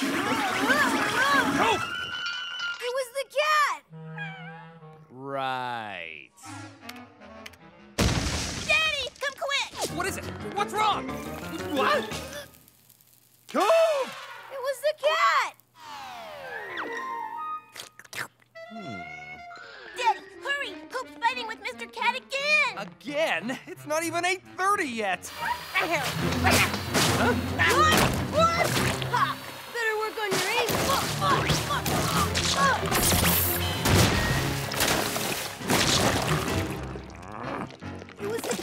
Coop! It was the cat! Right. Daddy, come quick! What is it? What's wrong? What? Coop! It was the cat! Hmm. Daddy, hurry! Coop's fighting with Mr. Kat again! Again? It's not even 8.30 yet. What? What? Ha!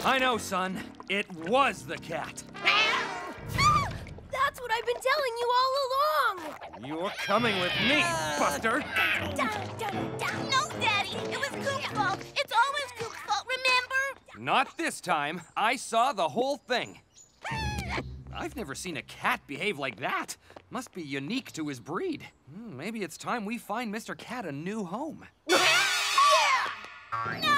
I know, son. It was the cat. That's what I've been telling you all along! You're coming with me, Buster. No, Daddy! It was Coop's fault! It's always Coop's fault, remember? Not this time. I saw the whole thing. I've never seen a cat behave like that. Must be unique to his breed. Hmm, maybe it's time we find Mr. Kat a new home. No!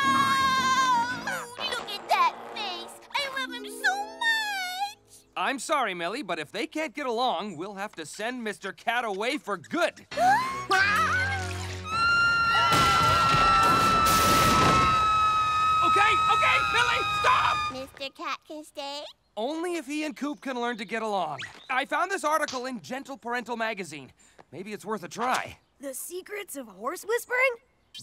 Look at that face! I love him so much! I'm sorry, Millie, but if they can't get along, we'll have to send Mr. Kat away for good. Okay, okay, Millie, stop! Mr. Kat can stay? Only if he and Coop can learn to get along. I found this article in Gentle Parental magazine. Maybe it's worth a try. The secrets of horse whispering?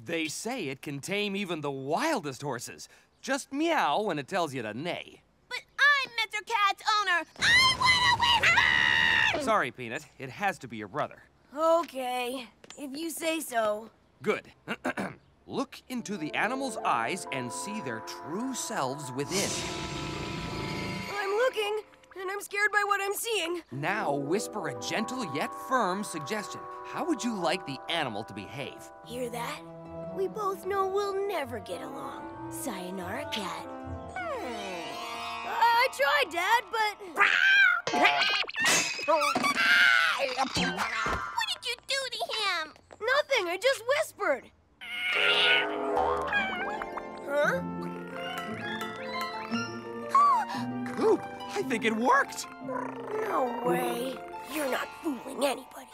They say it can tame even the wildest horses. Just meow when it tells you to neigh. But I'm Mr. Kat's owner! I want to whisper! Sorry, Peanut. It has to be your brother. Okay, if you say so. Good. Look into the animal's eyes and see their true selves within. I'm looking, and I'm scared by what I'm seeing. Now whisper a gentle yet firm suggestion. How would you like the animal to behave? Hear that? We both know we'll never get along. Sayonara, cat. Hmm. I tried, Dad, but. What did you do to him? Nothing, I just whispered. Huh? I think it worked. No way. You're not fooling anybody.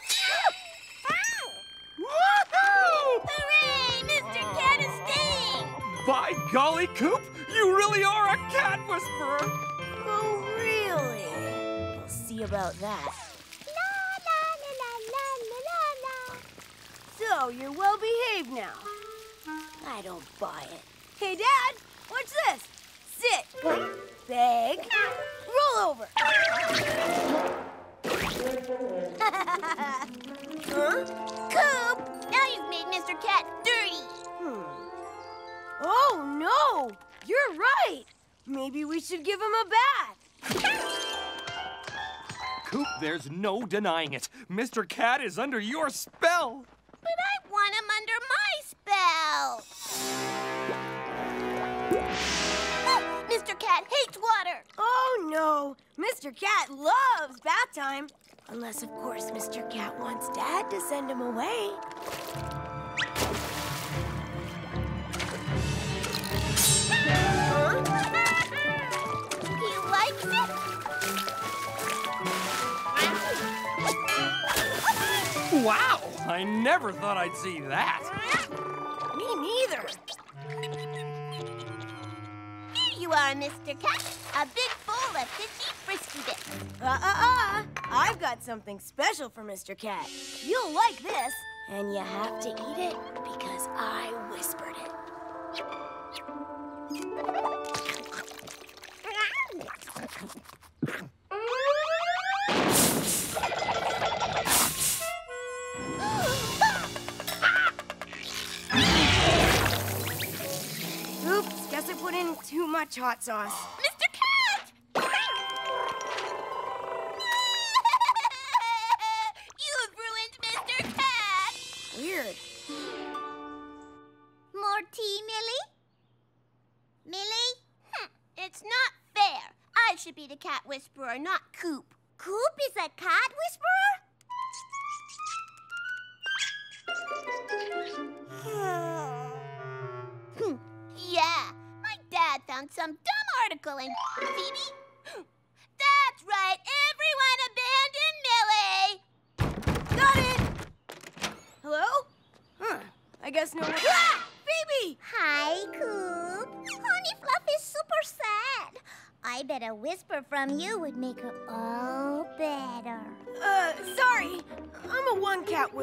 Woohoo! Hooray! Mr. Kat is staying! By golly, Coop, you really are a cat whisperer. Oh, really? We'll see about that. So, you're well behaved now. I don't buy it. Hey, Dad, what's this. Sit. Beg. Roll over. huh? Coop! Now you've made Mr. Kat dirty! Hmm. Oh, no! You're right! Maybe we should give him a bath. Coop, there's no denying it. Mr. Kat is under your spell. But I want him under my spell! Mr. Kat hates water! Oh, no! Mr. Kat loves bath time. Unless, of course, Mr. Kat wants Dad to send him away. He likes it? Wow, I never thought I'd see that. Me neither. Here you are, Mr. Kat. A big bowl of fishy frisky bits. Uh-uh-uh. I've got something special for Mr. Kat. You'll like this. And you have to eat it because I whispered it. Much hot sauce.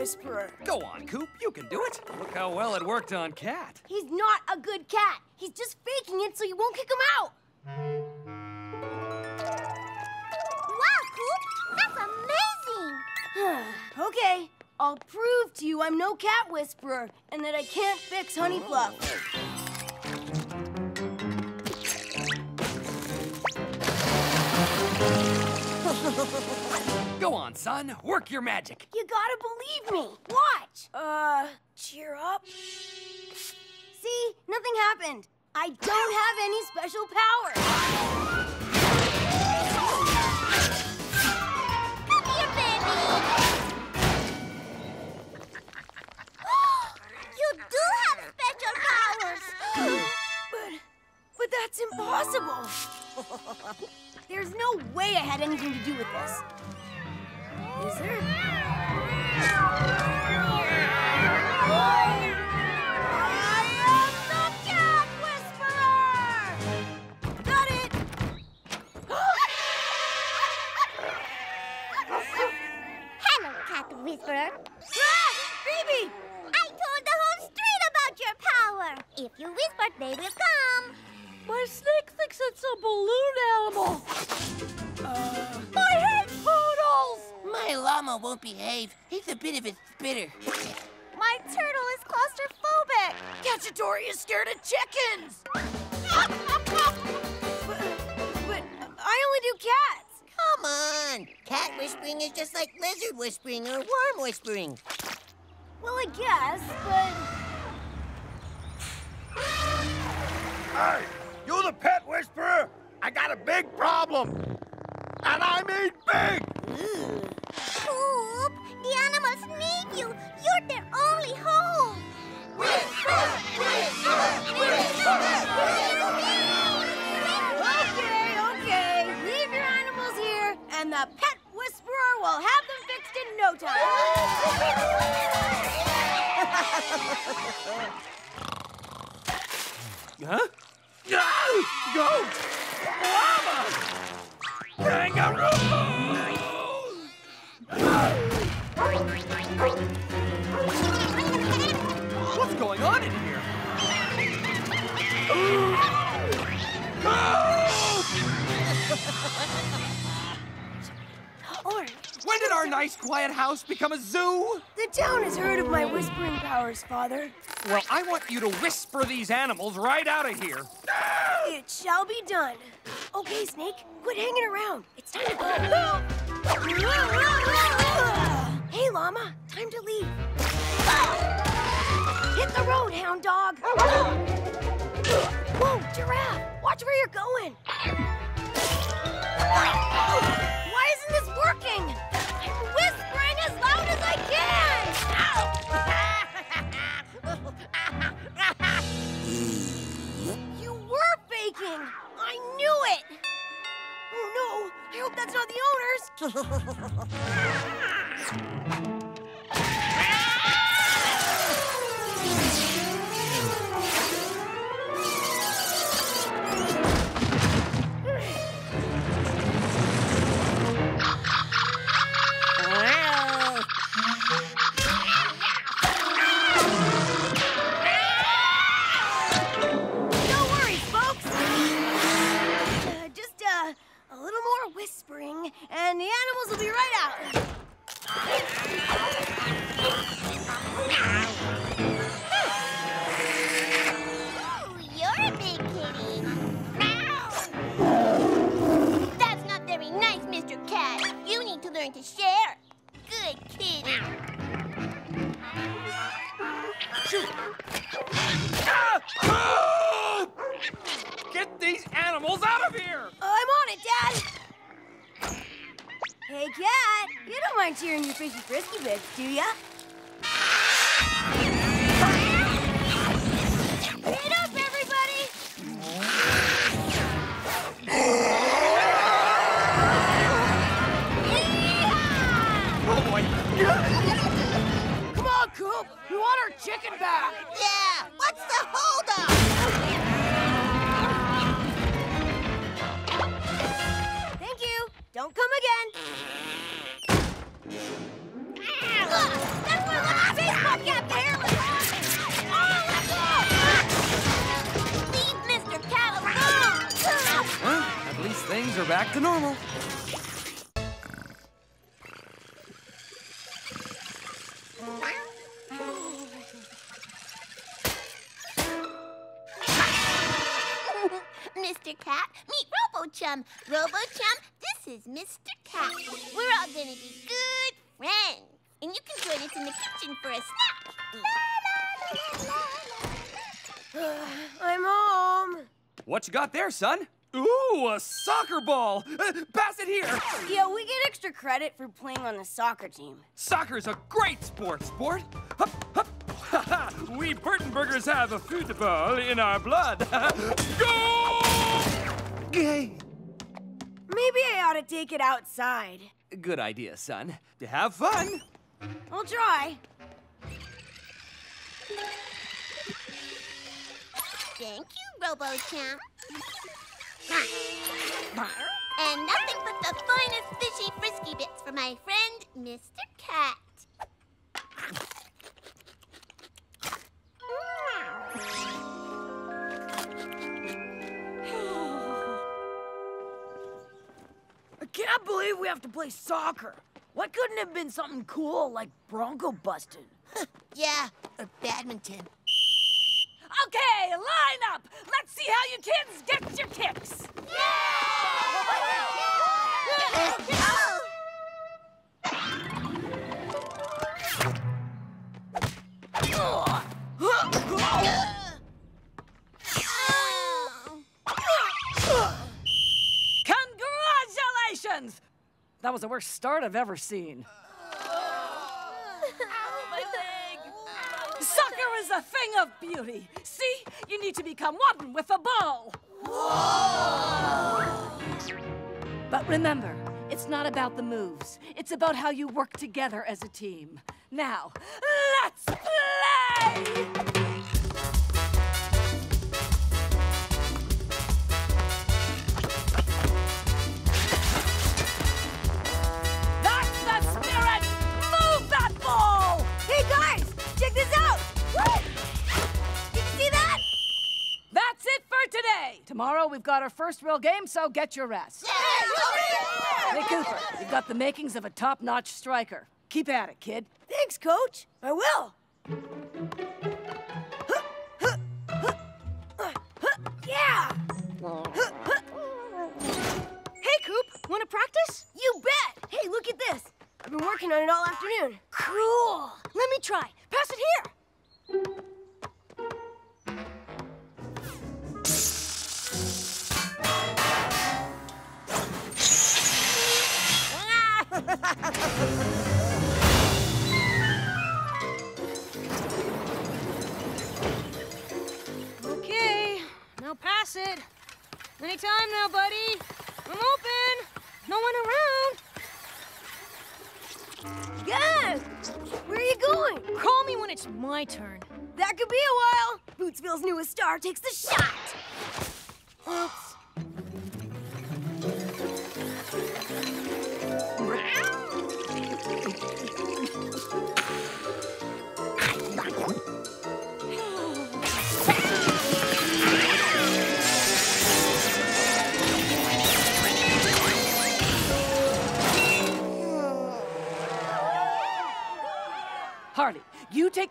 Whisperer. Go on, Coop. You can do it. Look how well it worked on Cat. He's not a good cat. He's just faking it so you won't kick him out. Wow, Coop! That's amazing! okay, I'll prove to you I'm no cat whisperer and that I can't fix Honey oh. Fluff. Go on, son. Work your magic. You gotta believe me. Watch. Uh, cheer up. See, nothing happened. I don't have any special powers. Come here, baby! you do have special powers! But, but that's impossible. There's no way I had anything to do with this. Is there? I am the Cat Whisperer! Got it! Hello, Cat Whisperer. ah! Phoebe! I told the whole street about your power. If you whisper, they will come. My snake thinks it's a balloon animal. I hate poodles! My llama won't behave. He's a bit of a spitter. My turtle is claustrophobic. Cacciatore is scared of chickens. but, but I only do cats. Come on. Cat whispering is just like lizard whispering or worm whispering. Well, I guess, but Hey, you the pet whisperer? I got a big problem. And I mean big! Coop, the animals need you. You're their only home. okay, okay. Leave your animals here, and the pet whisperer will have them fixed in no time. Huh? Go! Llama! Kangaroo! Nice, quiet house become a zoo? the town has heard of my whispering powers, Father. Well, I want you to whisper these animals right out of here. It shall be done. Okay, Snake, quit hanging around. It's time to go. hey, Llama, time to leave. Hit the road, hound dog. Whoa, giraffe, watch where you're going. You were faking. I knew it. Oh no, I hope that's not the owners. whispering, and the animals will be right out. Ooh, you're a big kitty. That's not very nice, Mr. Kat. You need to learn to share. Good kitty. Ah! Ah! Get these animals out of here! I'm on it, Dad. Hey, Cat, you don't mind cheering your fishy frisky bits, do ya? RoboChum. RoboChum, this is Mr. Kat. We're all gonna be good friends. And you can join us in the kitchen for a snack. La, la, la, la, la. I'm home. What you got there, son? Ooh, a soccer ball! Uh, pass it here! Yeah, we get extra credit for playing on the soccer team. Soccer's a great sport, sport! Hup, hup. Ha, ha. we Burtonburgers have a football in our blood. Go! Gay. Maybe I ought to take it outside. Good idea, son. To have fun. I'll try. Thank you, RoboChum. And nothing but the finest fishy frisky bits for my friend, Mr. Kat. Can't believe we have to play soccer. Why couldn't it have been something cool like Bronco busting? Yeah, or badminton. Okay, line up! Let's see how you kids get your kicks! was the worst start I've ever seen. Soccer is a thing of beauty. See, you need to become one with the ball. But remember, it's not about the moves. It's about how you work together as a team. Now, let's play! Today. Tomorrow we've got our first real game, so get your rest. Yeah, Hey, Cooper, you've got the makings of a top-notch striker. Keep at it, kid. Thanks, coach. I will. Yeah! Hey, Coop, want to practice? You bet! Hey, look at this. I've been working on it all afternoon. Cool! Let me try. Pass it here. Okay, now pass it. Anytime now, buddy. I'm open. No one around. Yes! Where are you going? Call me when it's my turn. That could be a while. Bootsville's newest star takes the shot.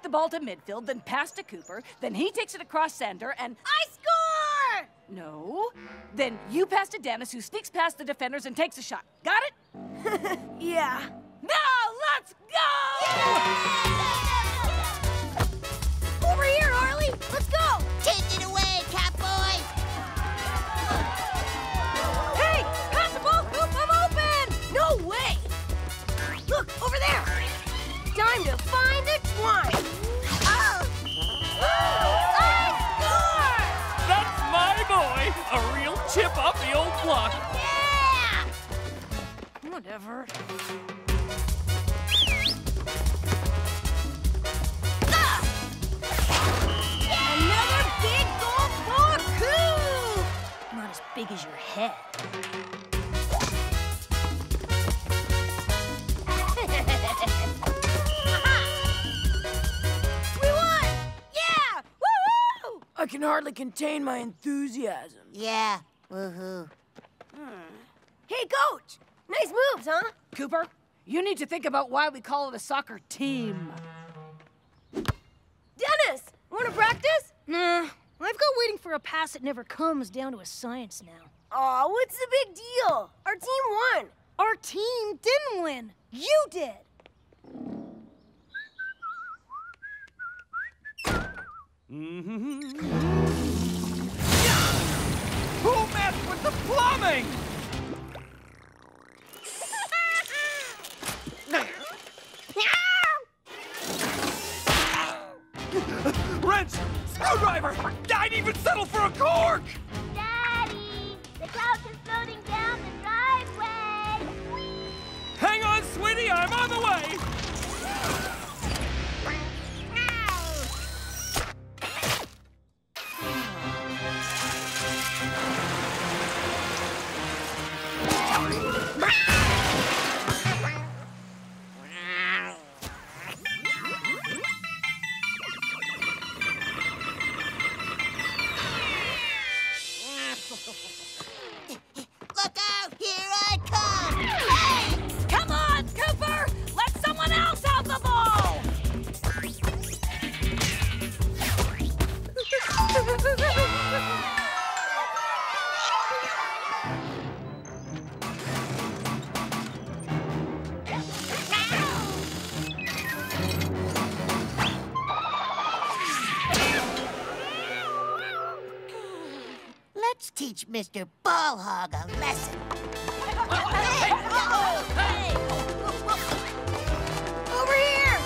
The ball to midfield, then pass to Cooper, then he takes it across center, and I score! no. Then you pass to Dennis, who sneaks past the defenders and takes a shot. Got it? Yeah. Now let's go! Over here, Harley. Let's go. Take it away, Catboy. Hey, pass the ball, Coop. I'm open. No way. Look, over there. Time to find luck. Yeah! Whatever. big as your head. we won! Yeah! Woohoo! I can hardly contain my enthusiasm. Yeah, woohoo. Hey, coach! Nice moves, huh? Cooper, you need to think about why we call it a soccer team. Dennis! Wanna practice? Nah, I've got waiting for a pass that never comes down to a science now. Aw, what's the big deal? Our team won. Our team didn't win. You did. Mm-hmm. Who messed with the plumbing? Wrench! Screwdriver! I'd even settle for a cork! Daddy, the couch is floating down the driveway. Hang on, sweetie, I'm on the way! Mr. Ballhog a lesson. Over here!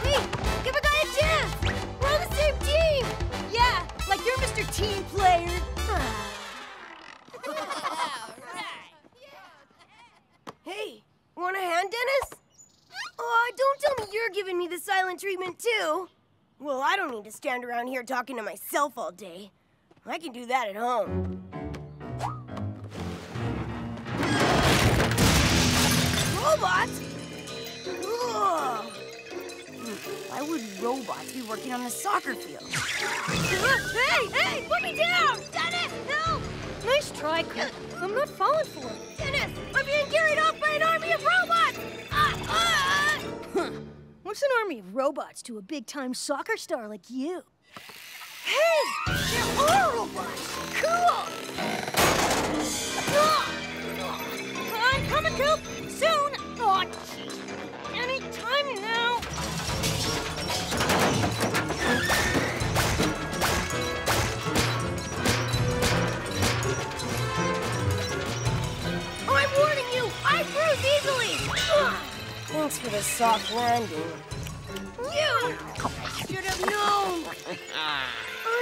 Hey, give a guy a chance! We're on the same team! Yeah, like you're Mr. Team Player. Hey, want a hand, Dennis? Oh, don't tell me you're giving me the silent treatment, too. Well, I don't need to stand around here talking to myself all day. I can do that at home. Robots? Ugh. Why would robots be working on the soccer field? hey, hey, put me down! Dennis, help! Nice try, Coop. I'm not falling for it. Dennis, I'm being carried off by an army of robots! Ah, ah! Huh. What's an army of robots to a big-time soccer star like you? Hey! There are robots! Cool! I'm coming, Coop! Soon! Oh, jeez. Any time now! I'm warning you! I bruise easily! Thanks for the soft landing. You known!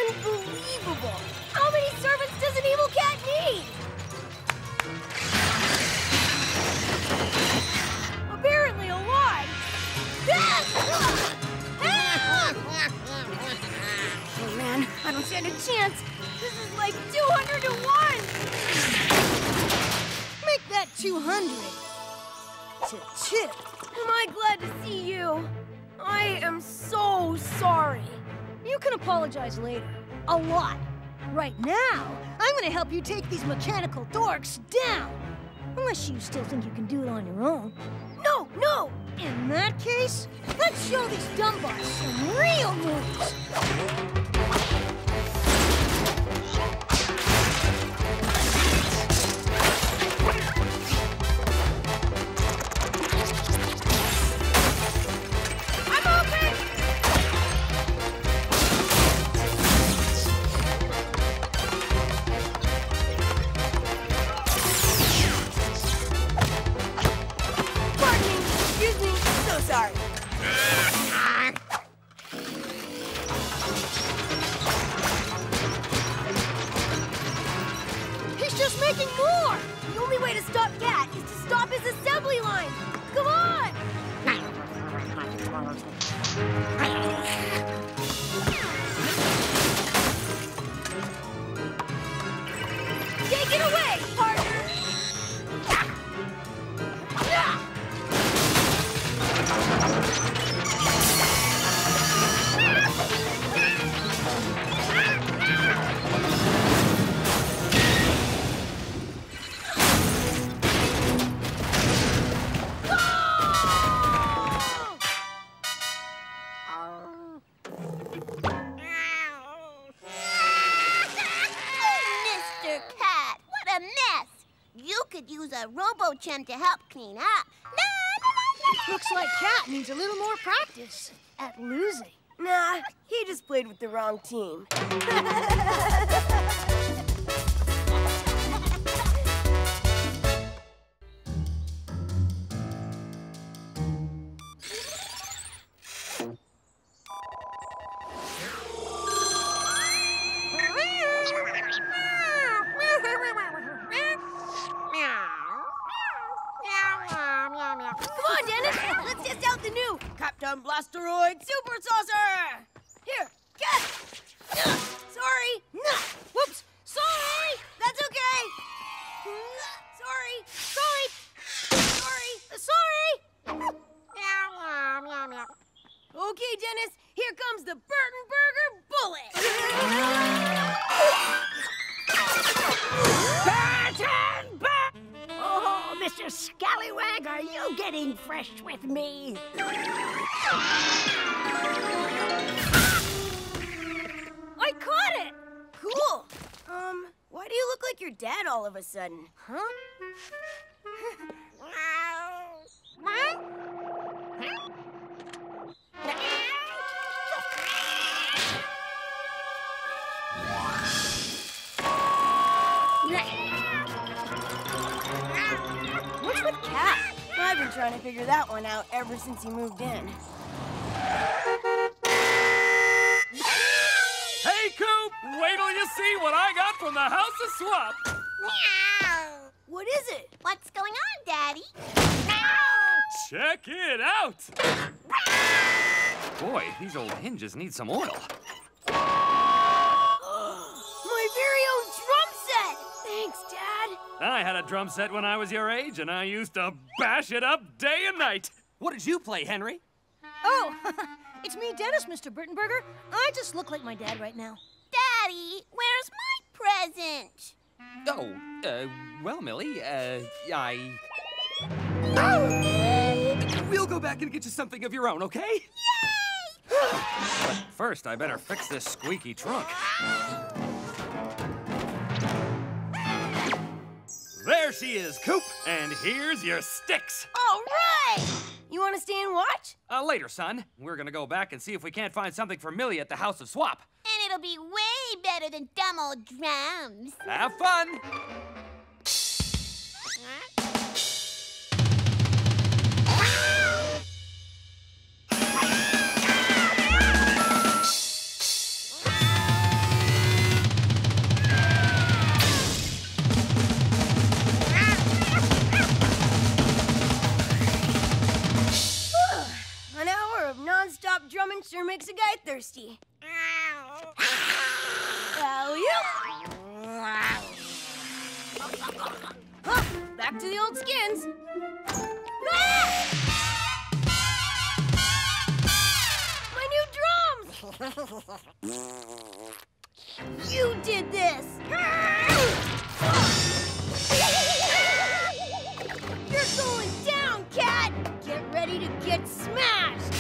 Unbelievable! How many servants does an evil cat need? Apparently a lot! Oh man, I don't stand a chance! This is like 200 to 1! Make that 200 to two. Am I glad to see you? I am so sorry. You can apologize later. A lot. Right now, I'm gonna help you take these mechanical dorks down. Unless you still think you can do it on your own. No, no! In that case, let's show these dumbbells some real moves. Sorry. Robo-Chum to help clean up. Looks like Cat needs a little more practice at losing. Nah, he just played with the wrong team. new Blasteroid Super Saucer! Here, get it! Ugh, Sorry! Ugh, Whoops! Sorry! That's okay! Sorry! Sorry! Sorry! Sorry! Okay, Dennis, here comes the Burtonburger Bullet! Getting fresh with me? I caught it! Cool! Um, why do you look like your dad all of a sudden? Huh? I've been trying to figure that one out ever since he moved in. Hey, Coop! Wait till you see what I got from the House of Swap! Meow! What is it? What's going on, Daddy? Check it out! Boy, these old hinges need some oil. I had a drum set when I was your age, and I used to bash it up day and night. What did you play, Henry? Oh, it's me, Dennis, Mr. Burtonburger. I just look like my dad right now. Daddy, where's my present? Oh, uh, well, Millie, uh, I. We'll go back and get you something of your own, okay? Yay! But first, I better fix this squeaky trunk. There she is, Coop, and here's your sticks. All right! You want to stay and watch? Uh, later, son. We're gonna go back and see if we can't find something for Millie at the House of Swap. And it'll be way better than dumb old drums. Have fun! Makes a guy thirsty. Alley-oop! Huh, back to the old skins. Ah! My new drums! you did this! You're going down, cat! Get ready to get smashed!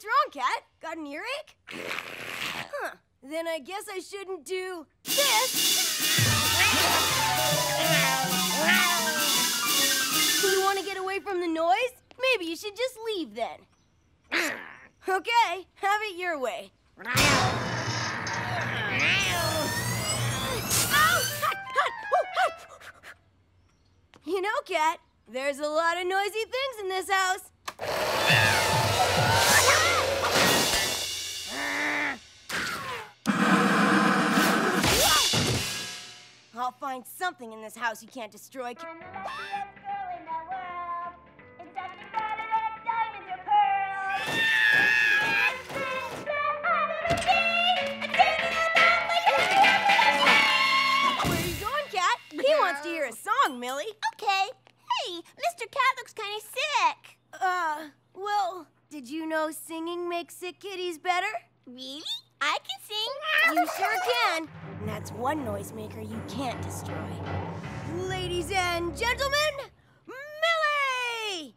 What's wrong, cat? Got an earache? Huh. Then I guess I shouldn't do this. You want to get away from the noise? Maybe you should just leave then. Okay, have it your way. You know, Cat, there's a lot of noisy things in this house. I'll find something in this house you can't destroy. Where you going, Cat? He wants to hear a song, Millie. Okay. Hey, Mr. Kat looks kind of sick. Uh, well, did you know singing makes sick kitties better? Really? I can sing. You sure can. And that's one noisemaker you can't destroy. Ladies and gentlemen, Millie!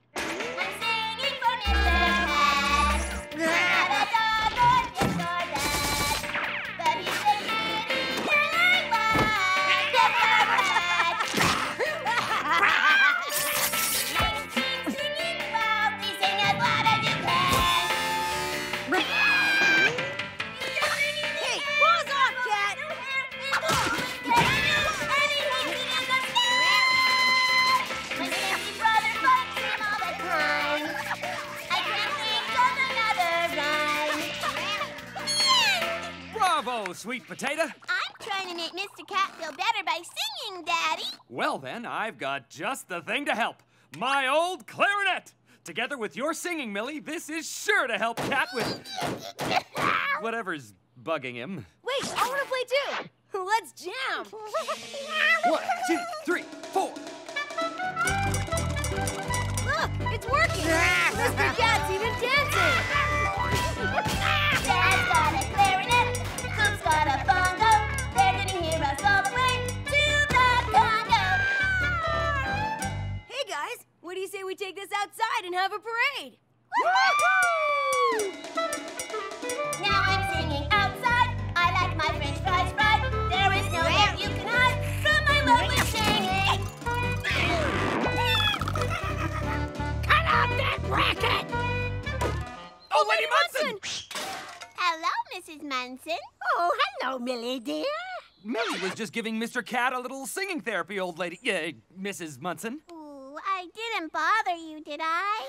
Just the thing to help my old clarinet. Together with your singing, Millie, this is sure to help Cat with whatever's bugging him. Wait, I want to play too. Let's jam. One, two, three, four. Look, it's working. Mr. Kat's even dancing. Dad's got a clarinet. Coop's got a what do you say we take this outside and have a parade? Now I'm singing outside. I like my French fries fried. There is nowhere you can hide from my lovely singing. Cut out that racket! Oh, Lady Munson! Hello, Mrs. Munson. Oh, hello, Millie dear. Millie was just giving Mr. Kat a little singing therapy, old lady. Yeah, Mrs. Munson. Ooh, I didn't bother you, did I?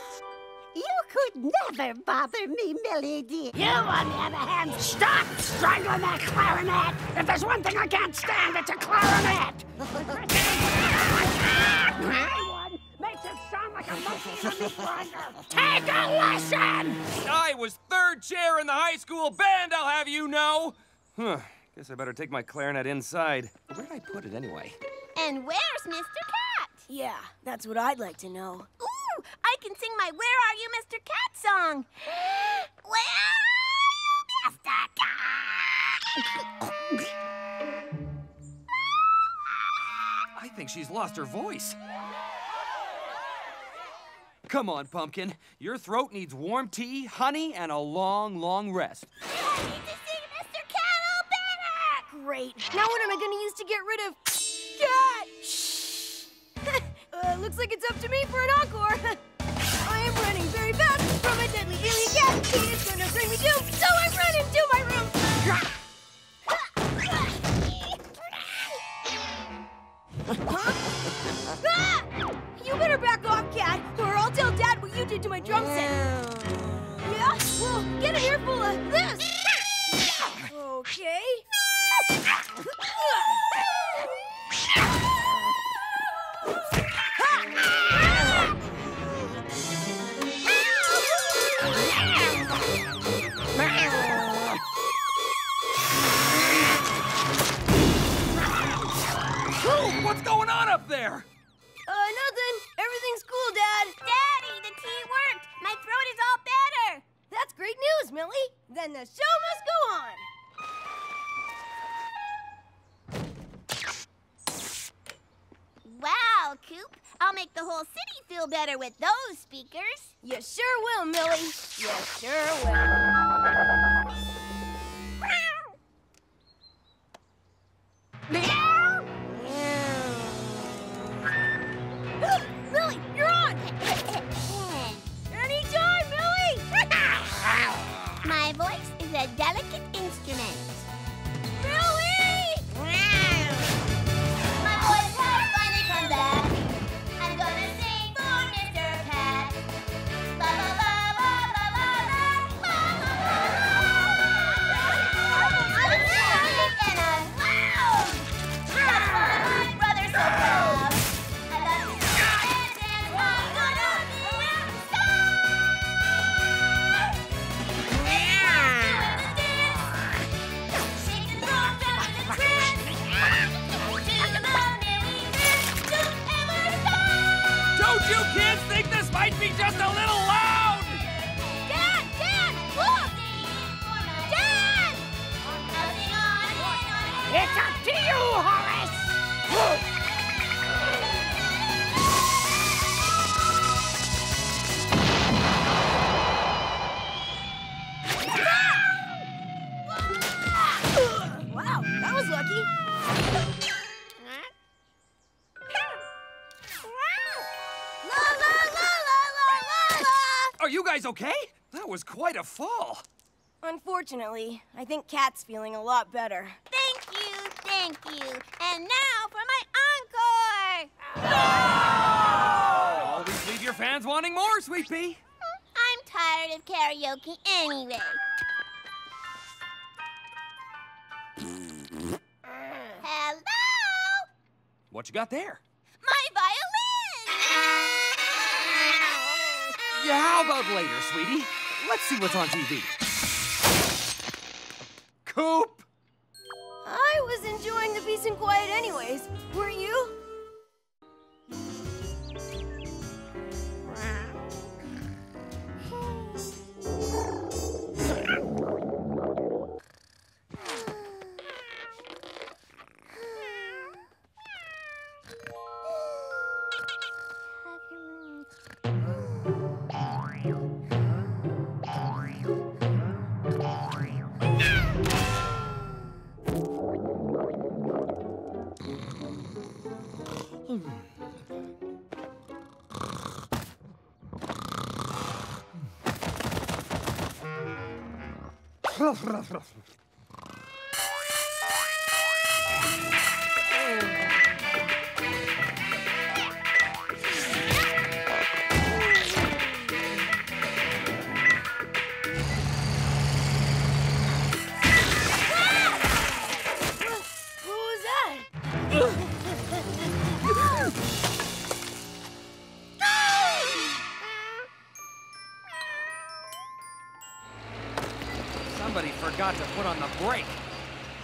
You could never bother me, Millie dear. You, on the other hand, stop strangling that clarinet! If there's one thing I can't stand, it's a clarinet! One makes it sound like a monkey in a meat grinder. Take a lesson! I was third chair in the high school band, I'll have you know. Huh. Guess I better take my clarinet inside. Where'd I put it anyway? And where's Mr. Kat? Yeah, that's what I'd like to know. Ooh, I can sing my Where Are You, Mr. Kat song. Where are you, Mr. Kat? I think she's lost her voice. Come on, Pumpkin. Your throat needs warm tea, honey, and a long, long rest. I need to sing Mr. Kat all better. Great. Now what am I gonna use to get rid of Cat? Uh, looks like it's up to me for an encore. I am running very fast from a deadly alien cat. He is gonna bring me doom, so I run into my room. Huh? Ah! You better back off, Cat, or I'll tell Dad what you did to my drum set. Yeah? Well, get an earful of this. Okay. Great news, Millie. Then the show must go on. Wow, Coop. I'll make the whole city feel better with those speakers. You sure will, Millie. You sure will. Fortunately, I think Kat's feeling a lot better. Thank you, thank you. And now for my encore! Always leave your fans wanting more, Sweet Pea. I'm tired of karaoke anyway. Hello? What you got there? My violin! Yeah, how about later, sweetie? Let's see what's on TV. Coop! I was enjoying the peace and quiet anyways. Weren't you? los, los, los. Put on the brake.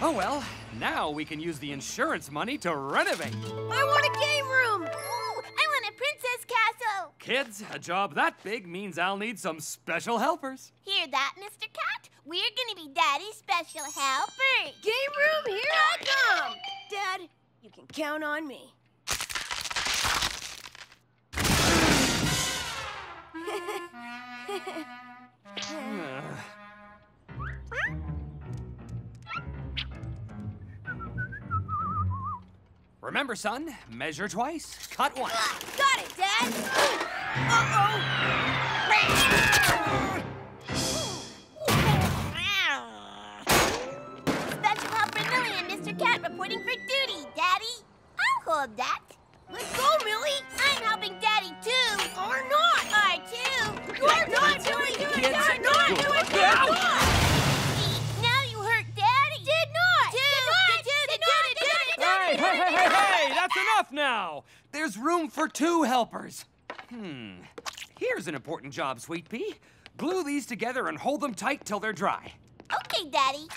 Oh well, now we can use the insurance money to renovate. I want a game room! Ooh, I want a princess castle! Kids, a job that big means I'll need some special helpers. Hear that, Mr. Kat? We're gonna be Daddy's special helpers! Game room, here I come! Dad, you can count on me. Remember, son, measure twice, cut once. Got it, Dad! Uh-oh! Special helper Millie and Mr. Kat reporting for duty, Daddy. I'll hold that. Let's go, Millie! I'm helping Daddy too. Or not! Are too. You're not doing it! You're not doing it! You're not! Enough now! There's room for two helpers. Hmm. Here's an important job, Sweet Pea. Glue these together and hold them tight till they're dry. Okay, Daddy.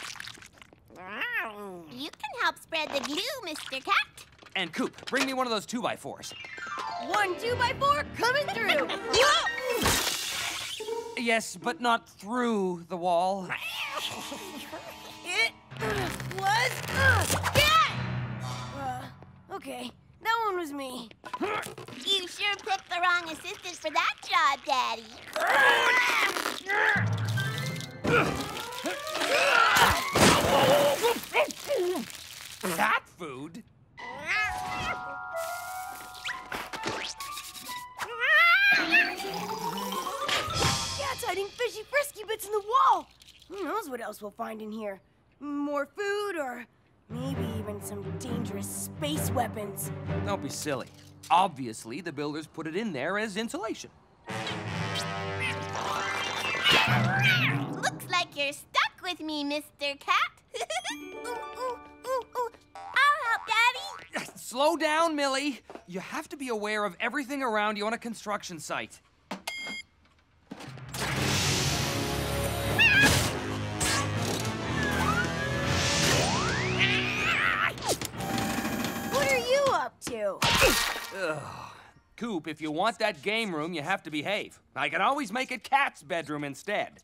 You can help spread the glue, Mr. Kat. And Coop, bring me one of those two by fours. One two by four coming through! Yes, but not through the wall. It uh, was uh, Dad! Uh, okay, that one was me. You sure picked the wrong assistant for that job, Daddy. Cat food? Kat's hiding fishy frisky bits in the wall. Who knows what else we'll find in here? More food or maybe even some dangerous space weapons. Don't be silly. Obviously, the builders put it in there as insulation. Looks like you're stuck with me, Mr. Kat. ooh, ooh, ooh, ooh. I'll help, Daddy. Slow down, Millie. You have to be aware of everything around you on a construction site. You up to? Coop, if you want that game room, you have to behave. I can always make it Kat's bedroom instead.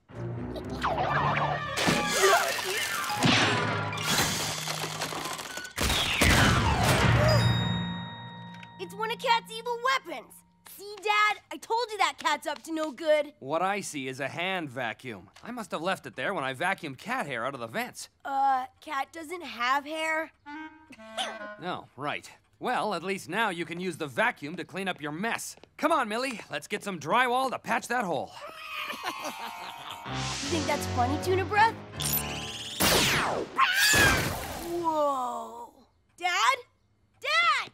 It's one of Kat's evil weapons. See, Dad? I told you that cat's up to no good. What I see is a hand vacuum. I must have left it there when I vacuumed cat hair out of the vents. Uh, Kat doesn't have hair. No, right. Well, at least now you can use the vacuum to clean up your mess. Come on, Millie. Let's get some drywall to patch that hole. You think that's funny, Tuna Breath? Whoa. Dad? Dad!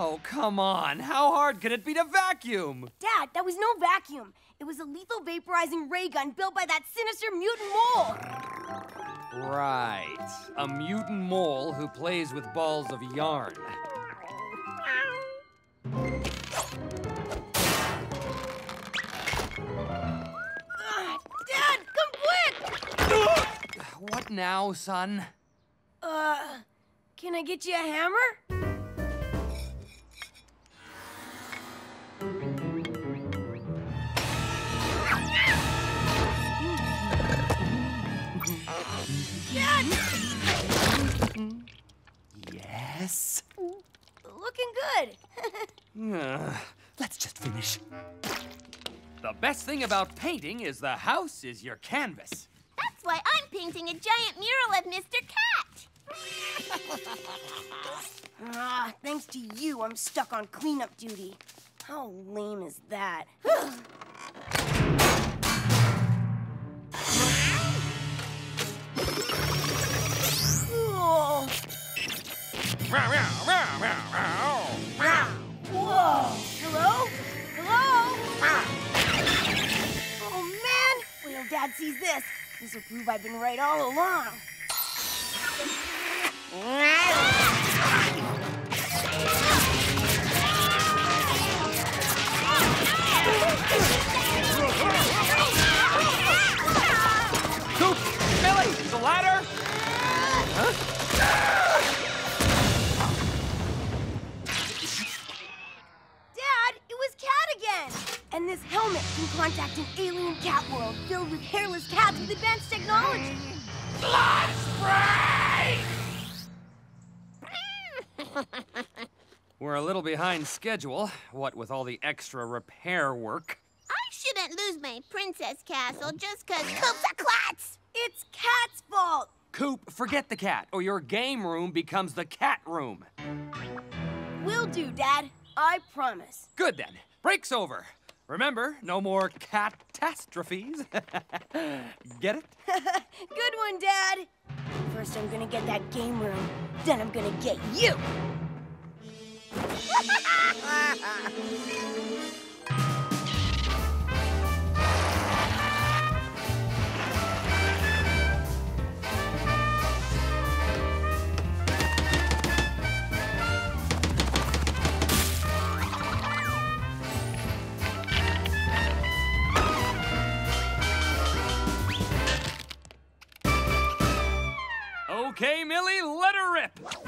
Oh, come on. How hard could it be to vacuum? Dad, that was no vacuum. It was a lethal vaporizing ray gun built by that sinister mutant mole. Right. A mutant mole who plays with balls of yarn. Dad, come quick! What now, son? Uh, can I get you a hammer? Dad, Yes? looking good. Ugh, let's just finish. The best thing about painting is the house is your canvas. That's why I'm painting a giant mural of Mr. Kat. Ah, thanks to you, I'm stuck on cleanup duty. How lame is that? Oh. Whoa! Hello? Hello? Oh man! Wait till Dad sees this. This will prove I've been right all along. And this helmet can contact an alien cat world filled with hairless cats with advanced technology. We're a little behind schedule, what with all the extra repair work. I shouldn't lose my princess castle just because Coop's a klutz. It's Kat's fault! Coop, forget the cat, or your game room becomes the cat room. Will do, Dad. I promise. Good then. Break's over. Remember, no more catastrophes. Get it? Good one, Dad. First, I'm gonna get that game room. Then I'm gonna get you. Okay, Millie, let her rip. All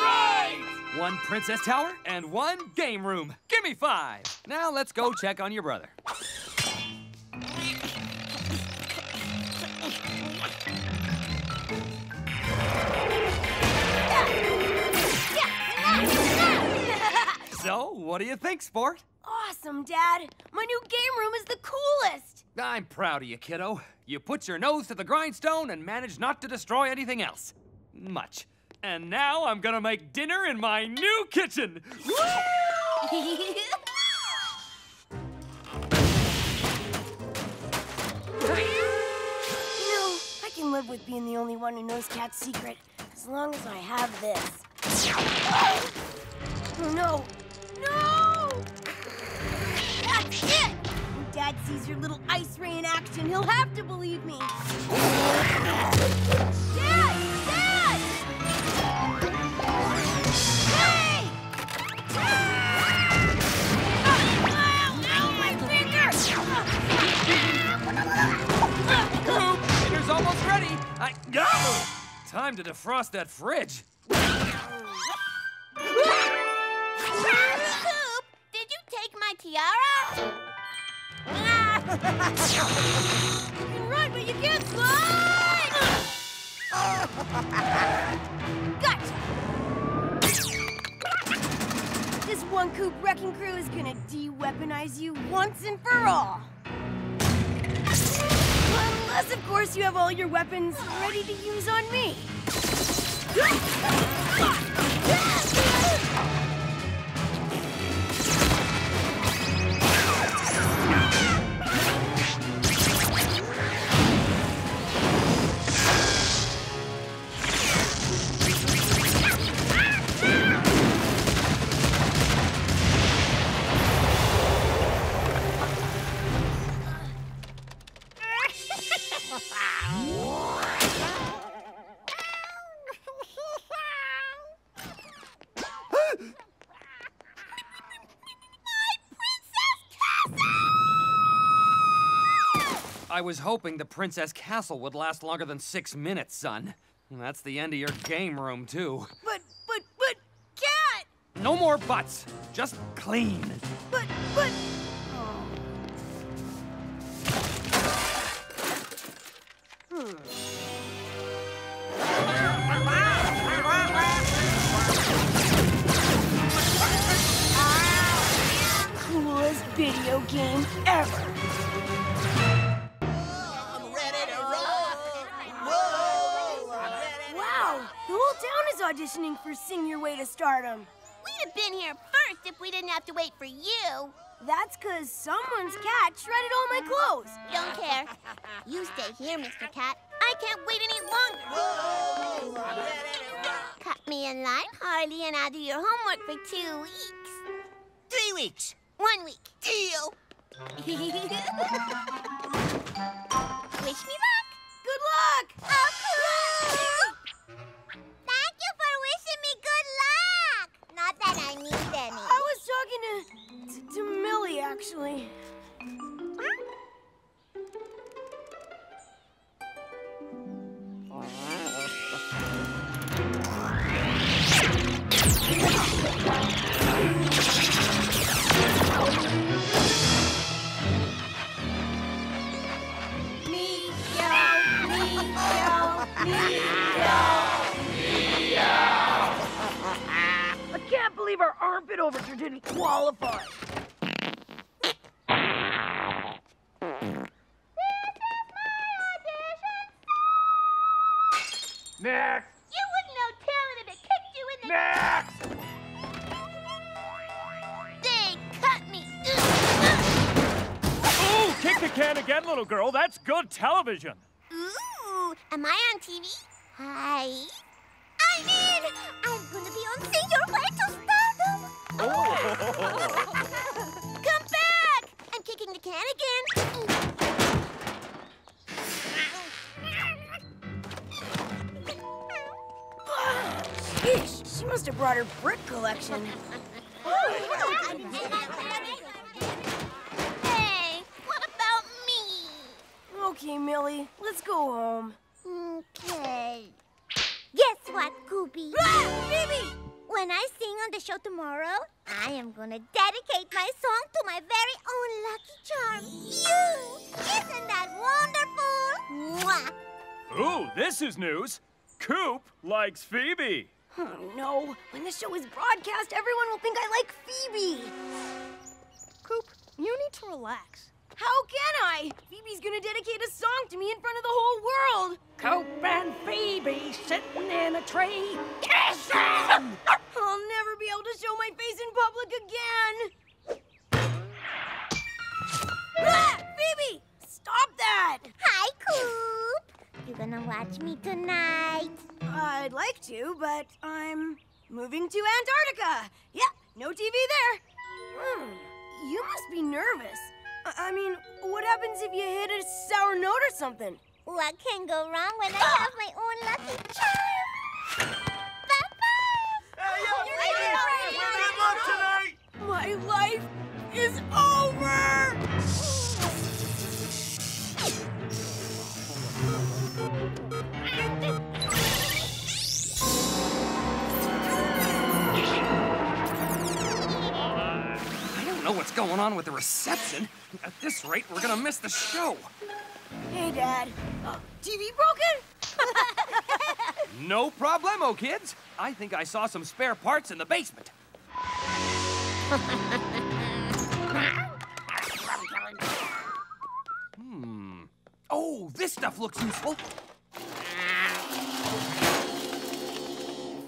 right! One princess tower and one game room. Give me five. Now let's go check on your brother. So, what do you think, sport? awesome, Dad. My new game room is the coolest. I'm proud of you, kiddo. You put your nose to the grindstone and managed not to destroy anything else. Much. And now I'm gonna make dinner in my new kitchen. Live with being the only one who knows Kat's secret, as long as I have this. Oh no! No! Ah, That's it! When Dad sees your little ice ray in action, he'll have to believe me. Dad! I. Time to defrost that fridge. Coop, did you take my tiara? You can run, but you can't slide! gotcha! This one Coop wrecking crew is gonna de-weaponize you once and for all. Unless, of course, you have all your weapons ready to use on me. I was hoping the Princess Castle would last longer than six minutes, son. That's the end of your game room, too. But, but, but, Kat! No more buts. Just clean. But, but. Oh. Coolest video game ever. Auditioning for Sing Your Way to Stardom. We'd have been here first if we didn't have to wait for you. That's because someone's cat shredded all my clothes. Don't care. You stay here, Mr. Kat. I can't wait any longer. Whoa! I'm ready to rock. Cut me a line, Harley, and I'll do your homework for two weeks. Three weeks. One week. Deal. Wish me luck. Good luck! Oh, cool. Actually. I can't believe our armpit overture didn't qualify. Next! You wouldn't know talent if it kicked you in the... Next! They cut me. Ooh, kick the can again, little girl. That's good television. Ooh, am I on TV? Hi. I'm in! I'm gonna be on Sing Your Way to Stardom! Oh. Come back! I'm kicking the can again. She must have brought her brick collection. hey, what about me? Okay, Millie, let's go home. Okay. Guess what, Goopy? Ah, baby! When I sing on the show tomorrow, I am gonna dedicate my song to my very own Lucky Charm, you! Isn't that wonderful? Mwah! Ooh, this is news. Coop likes Phoebe. Oh no, when the show is broadcast, everyone will think I like Phoebe. Coop, you need to relax. How can I? Phoebe's gonna dedicate a song to me in front of the whole world. Coop and Phoebe sitting in a tree kissing. I'll never be able to show my face in public again. Ah, Phoebe, stop that! Hi, Coop! You gonna watch me tonight? I'd like to, but I'm moving to Antarctica. Yeah, no TV there. Hmm, you must be nervous. I I mean, what happens if you hit a sour note or something? What can go wrong when I have my own Lucky Charm? Good luck tonight. My life is over! Don't know what's going on with the reception. At this rate, we're gonna miss the show. Hey, Dad. Uh, TV broken? No problemo, kids. I think I saw some spare parts in the basement. hmm. Oh, this stuff looks useful.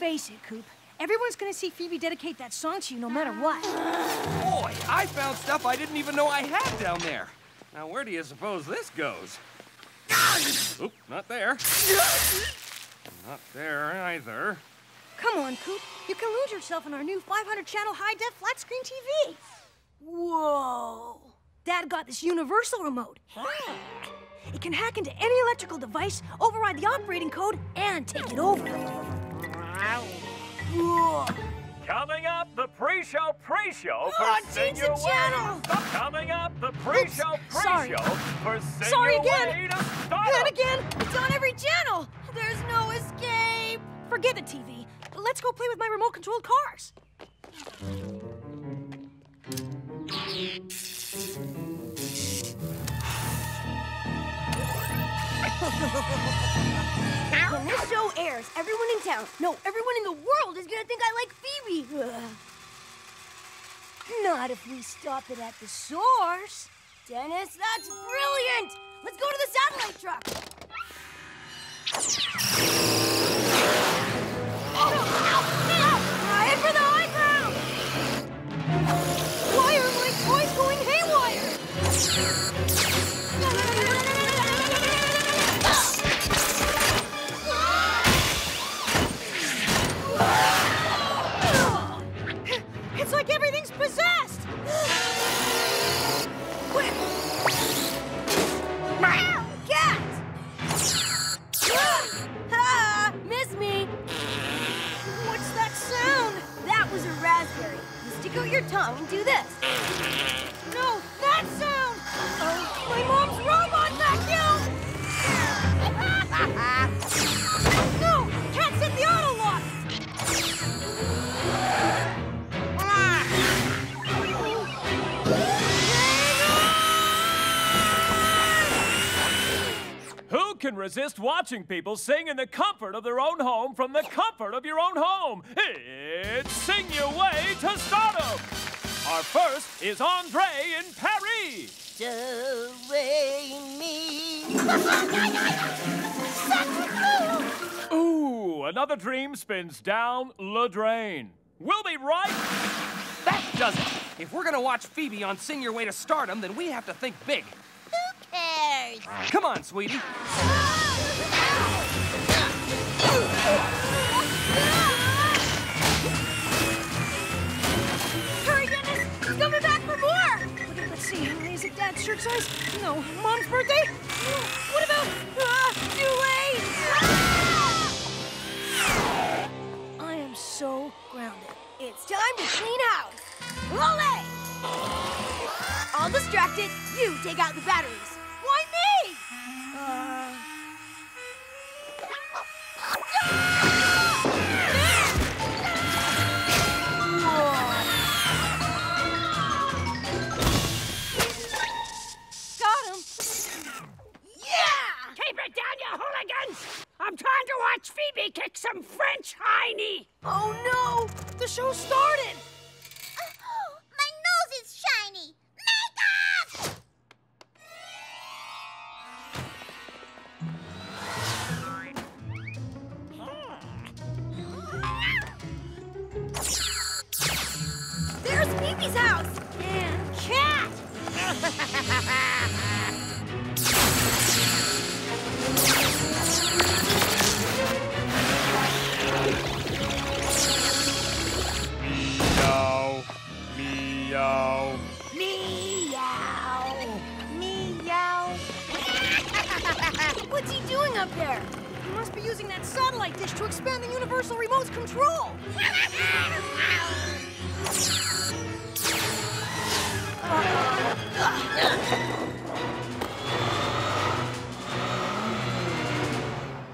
Face it, Coop. Everyone's gonna see Phoebe dedicate that song to you no matter what. Boy, I found stuff I didn't even know I had down there. Now, where do you suppose this goes? Oop, not there. Not there either. Come on, Coop. You can lose yourself in our new 500 channel high def flat screen TV. Whoa. Dad got this universal remote. It can hack into any electrical device, override the operating code, and take it over. Whoa. Coming up, the pre-show pre-show oh, for Oh, Sing change the Your channel. Coming up, the pre-show pre-show for Sing Sorry Your again. Way to again, it's on every channel. There's no escape. Forget the TV. Let's go play with my remote controlled cars. When this show airs, everyone in town, no, everyone in the world is gonna think I like Phoebe. Ugh. Not if we stop it at the source. Dennis, that's brilliant! Let's go to the satellite truck. Why are my toys going haywire? Resist watching people sing in the comfort of their own home from the comfort of your own home? It's Sing Your Way to Stardom. Our first is Andre in Paris. Do, re, mi. Ooh, another dream spins down the drain. We'll be right That does it. If we're gonna watch Phoebe on Sing Your Way to Stardom, then we have to think big. Who cares? Come on, sweetie. Is it Dad's shirt size? No. Mom's birthday? No. What about... Ah, too late! I am so grounded. It's time to clean house. Ole! I'll distract it. You take out the batteries. Why me? Uh... Got Yeah! Keep it down, you hooligans! I'm trying to watch Phoebe kick some French hiney. Oh no! The show started! Oh, my nose is shiny. Makeup! There's Phoebe's house! And cat! doing up there? You must be using that satellite dish to expand the Universal Remote's control!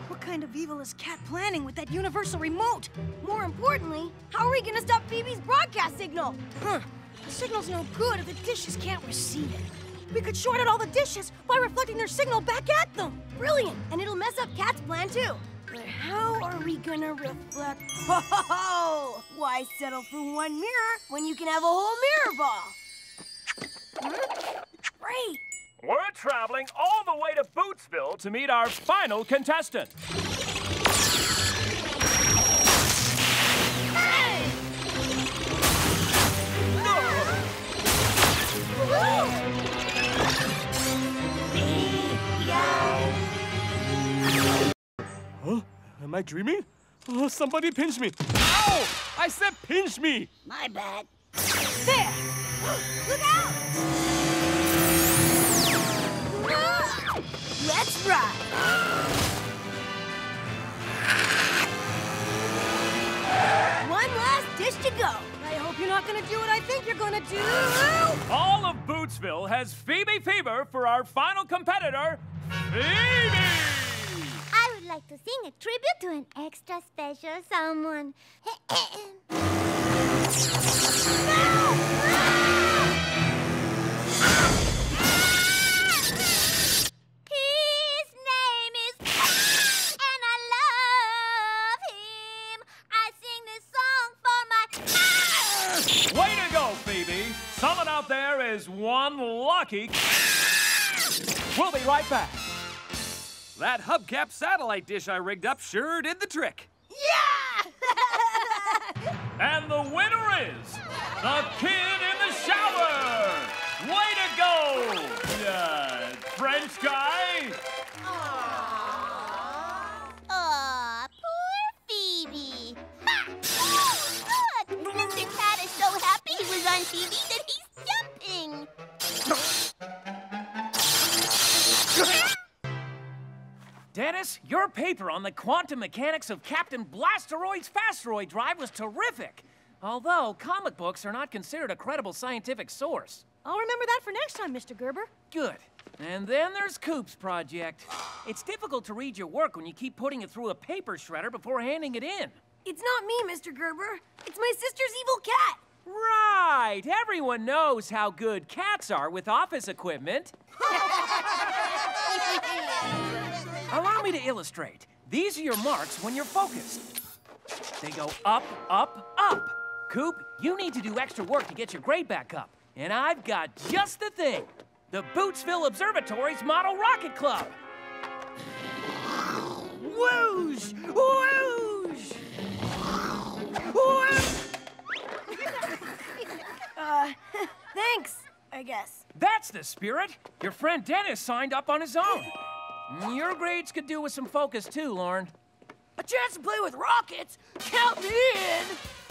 What kind of evil is Kat planning with that Universal Remote? More importantly, how are we gonna stop Phoebe's broadcast signal? Huh. The signal's no good if the dishes can't receive it. We could short out all the dishes by reflecting their signal back at them. Brilliant! And it'll mess up Kat's plan too. But how are we gonna reflect? Ho ho ho! Why settle for one mirror when you can have a whole mirror ball? Huh? Great! We're traveling all the way to Bootsville to meet our final contestant. Huh? Am I dreaming? Oh, somebody pinch me. Ow! I said pinch me. My bad. There! Look out! Let's ride! One last dish to go. I hope you're not gonna do what I think you're gonna do? All of Bootsville has Phoebe Fever for our final competitor, Phoebe! Like to sing a tribute to an extra special someone. His name is and I love him. I sing this song for my Way to go, Phoebe! Someone out there is one lucky. We'll be right back. That hubcap satellite dish I rigged up sure did the trick. Yeah! and the winner is the kid in the shower! Way to go! Uh, French guy? Aw, poor Phoebe. Ha! Look, Mr. Kat is so happy he was on TV that he's jumping. Dennis, your paper on the quantum mechanics of Captain Blasteroid's Fasteroid drive was terrific. Although comic books are not considered a credible scientific source. I'll remember that for next time, Mr. Gerber. Good. And then there's Coop's project. It's difficult to read your work when you keep putting it through a paper shredder before handing it in. It's not me, Mr. Gerber. It's my sister's evil cat. Right! Everyone knows how good cats are with office equipment. Allow me to illustrate. These are your marks when you're focused. They go up, up, up. Coop, you need to do extra work to get your grade back up. And I've got just the thing. The Bootsville Observatory's Model Rocket Club. Whoosh! Whoosh! Uh, thanks, I guess. That's the spirit. Your friend Dennis signed up on his own. Your grades could do with some focus too, Lauren. A chance to play with rockets? Count me in!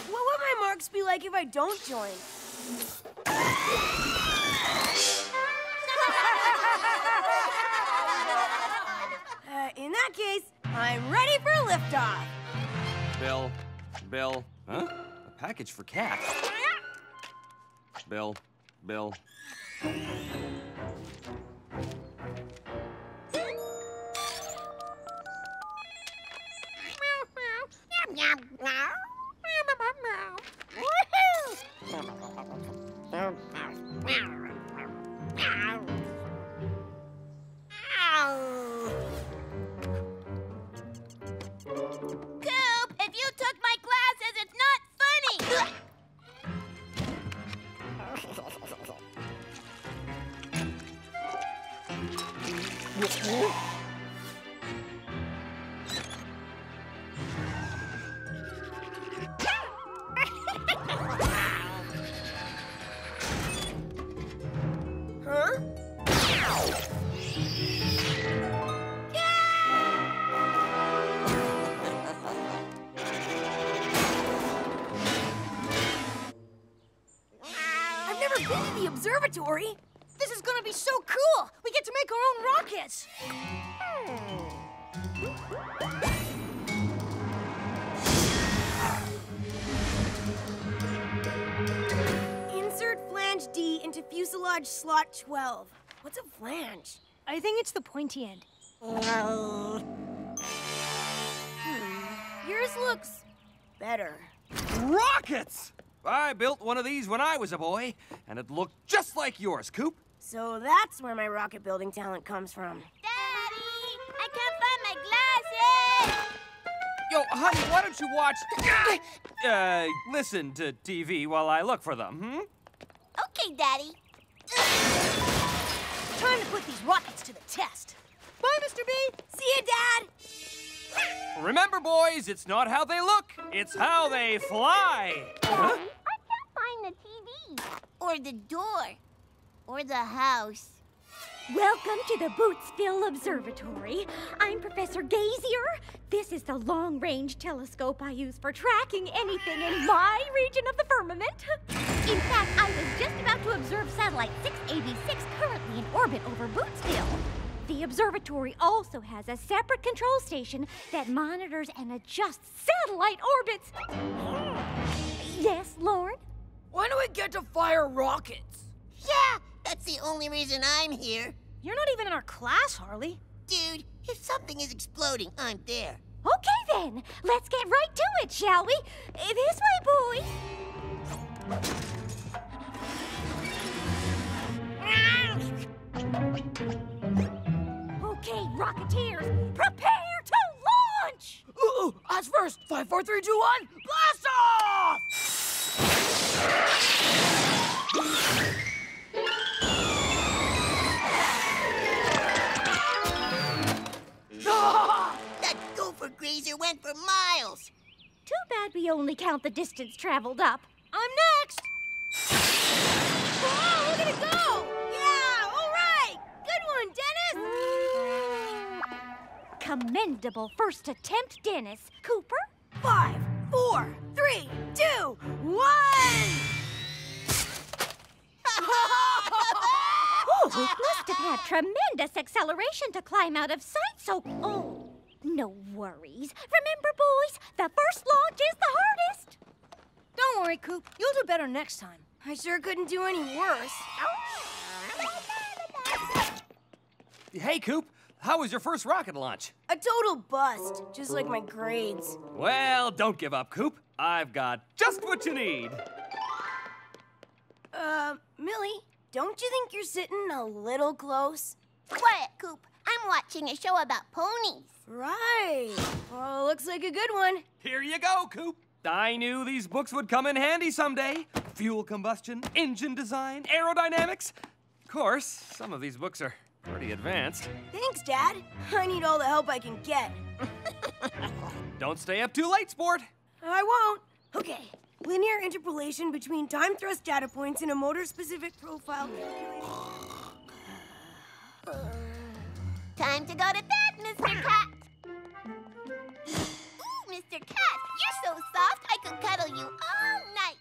What would my marks be like if I don't join? uh, in that case, I'm ready for liftoff. Bill, Bill, huh? A package for Kat. Bill, Bill. Coop, if you took my glasses, it's not funny. Observatory. This is gonna be so cool! We get to make our own! Hmm. Insert flange D into fuselage slot 12. What's a flange? I think it's the pointy end. Hmm. Yours looks better. Rockets! I built one of these when I was a boy, and it looked just like yours, Coop. So that's where my rocket building talent comes from. Daddy, I can't find my glasses. Yo, honey, why don't you watch. uh, listen to TV while I look for them, hmm? Okay, Daddy. Time to put these rockets to the test. Bye, Mr. B! See you, Dad! Remember, boys, it's not how they look, it's how they fly. Huh? I can't find the TV. Or the door. Or the house. Welcome to the Bootsville Observatory. I'm Professor Gazier. This is the long range telescope I use for tracking anything in my region of the firmament. In fact, I was just about to observe satellite 6AB6 currently in orbit over Bootsville. The observatory also has a separate control station that monitors and adjusts satellite orbits. Hmm. Yes, Lord? When do we get to fire rockets? Yeah, that's the only reason I'm here. You're not even in our class, Harley. Dude, if something is exploding, I'm there. Okay then, let's get right to it, shall we? This way, boys. Okay, Rocketeers, prepare to launch! Ooh, Ooh, us first. Five, four, three, two, one. Blast off! That gopher grazer went for miles. Too bad we only count the distance traveled up. I'm next. Oh, look at it go! Yeah, all right. Good one, Dennis. Commendable first attempt, Dennis. Cooper? Five, four, three, two, one. Oh, must have had tremendous acceleration to climb out of sight, so. Oh, no worries. Remember, boys, the first launch is the hardest. Don't worry, Coop. You'll do better next time. I sure couldn't do any worse. Hey, Coop, how was your first rocket launch? A total bust, just like my grades. Well, don't give up, Coop. I've got just what you need. Uh, Millie, don't you think you're sitting a little close? Quiet, Coop. I'm watching a show about ponies. Right. Well, looks like a good one. Here you go, Coop. I knew these books would come in handy someday. Fuel combustion, engine design, aerodynamics. Of course, some of these books are pretty advanced. Thanks, Dad. I need all the help I can get. Don't stay up too late, sport. I won't. Okay. Linear interpolation between time thrust data points in a motor specific profile. Time to go to bed, Mr. Kat. Ooh, Mr. Kat, you're so soft I could cuddle you all night.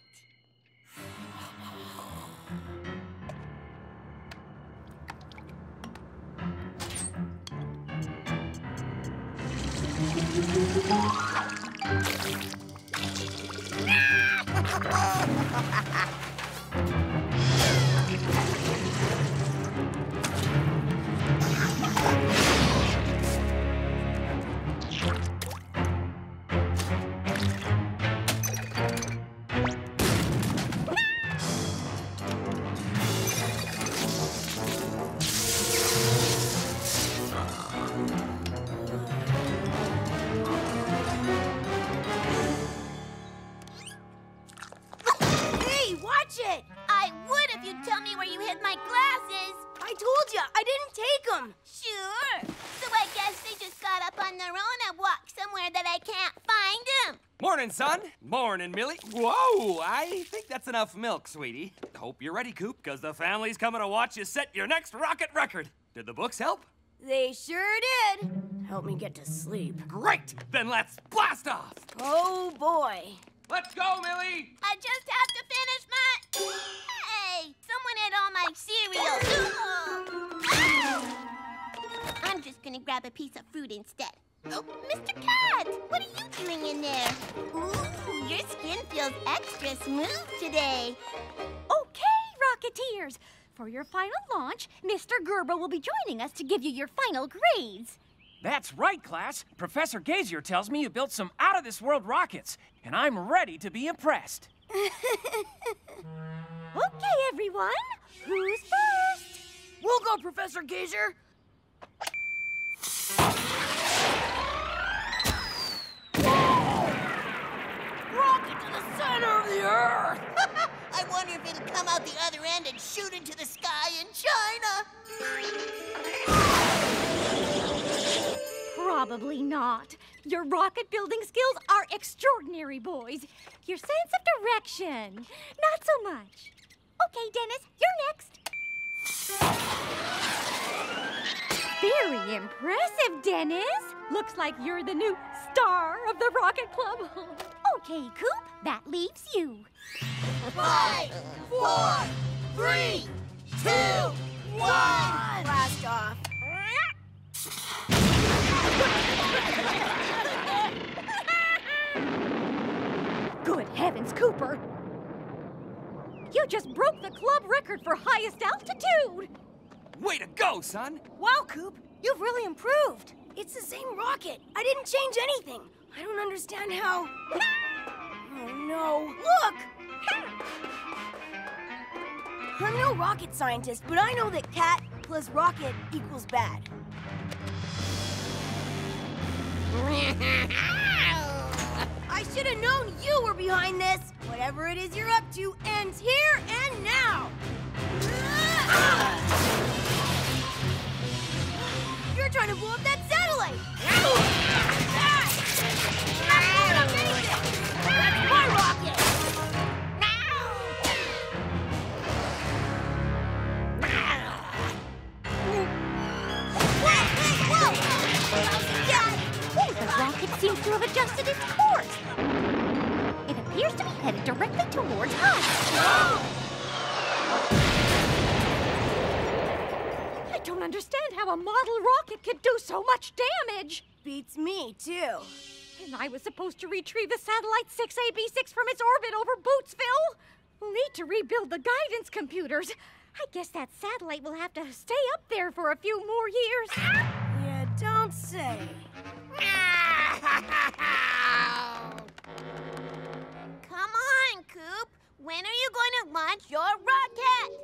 Hey, Ha ha ha! Son. Morning, Millie. Whoa, I think that's enough milk, sweetie. Hope you're ready, Coop, because the family's coming to watch you set your next rocket record. Did the books help? They sure did. Help me get to sleep. Great! Then let's blast off! Oh boy. Let's go, Millie! I just have to finish my. Hey, someone ate all my cereal. I'm just gonna grab a piece of fruit instead. Oh, Mr. Kat, what are you doing in there? Ooh, your skin feels extra smooth today. Okay, Rocketeers. For your final launch, Mr. Gerber will be joining us to give you your final grades. That's right, class. Professor Gazier tells me you built some out of this world rockets, and I'm ready to be impressed. Okay, everyone. Who's first? We'll go, Professor Gazer. Rocket to the center of the earth! I wonder if it'll come out the other end and shoot into the sky in China. Probably not. Your rocket building skills are extraordinary, boys. Your sense of direction, not so much. Okay, Dennis, you're next. Very impressive, Dennis. Looks like you're the new star of the Rocket Club. Okay, Coop, that leaves you. Five, four, three, two, one. Blast off. Good heavens, Cooper. You just broke the club record for highest altitude! Way to go, son! Wow, Coop, you've really improved. It's the same rocket. I didn't change anything. I don't understand how. Oh no! Look! I'm no rocket scientist, but I know that cat plus rocket equals bad. I should have known you were behind this. Whatever it is you're up to ends here and now. You're trying to blow up that satellite. That's rocket seems to have adjusted its course. It appears to be headed directly towards us. I don't understand how a model rocket could do so much damage. Beats me, too. And I was supposed to retrieve the satellite 6AB6 from its orbit over Burtonsville. We'll need to rebuild the guidance computers. I guess that satellite will have to stay up there for a few more years. Yeah, don't say. Come on, Coop. When are you going to launch your rocket?